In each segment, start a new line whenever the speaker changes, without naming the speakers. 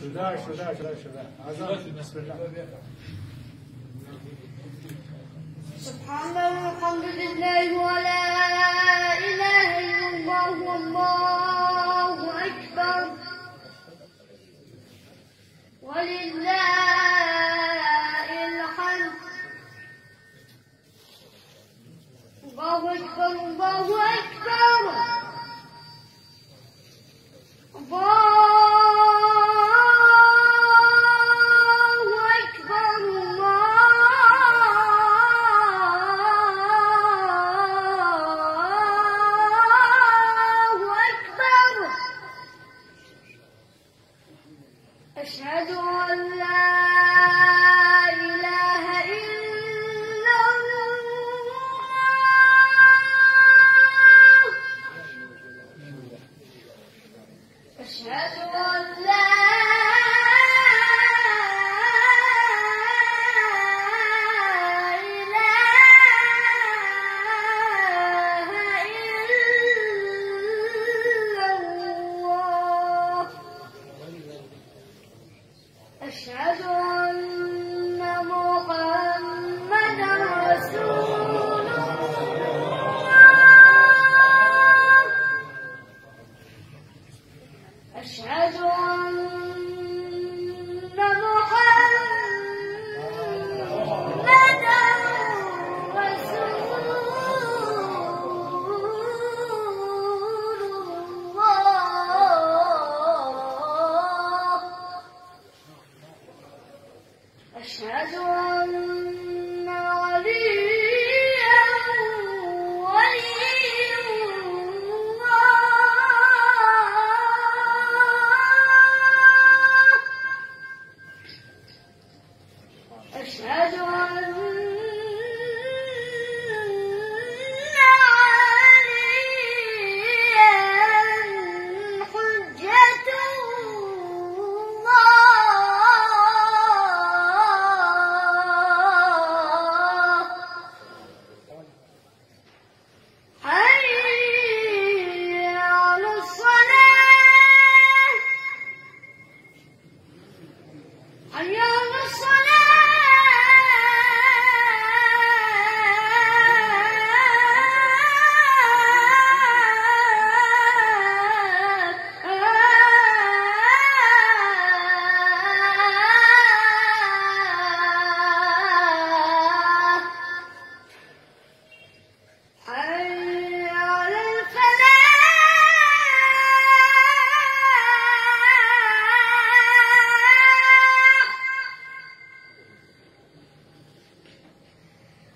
Сюда, сюда, сюда, сюда. Азам, сюда.
أشهد أن لا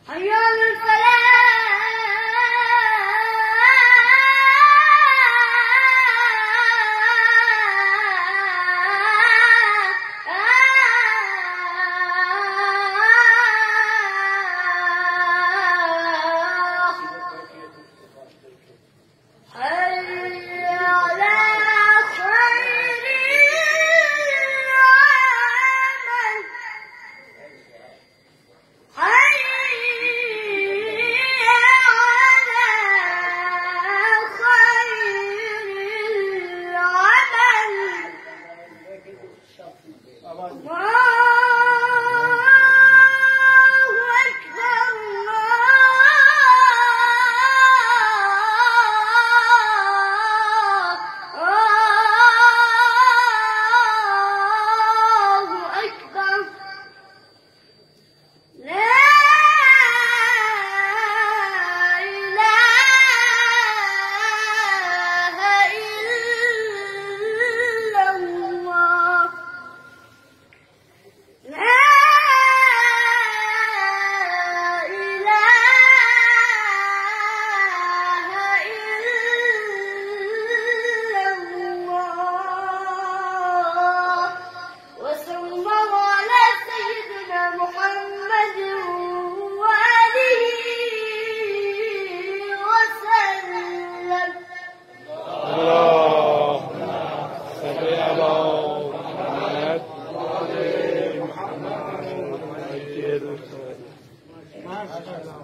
哎呀这是谁
محمد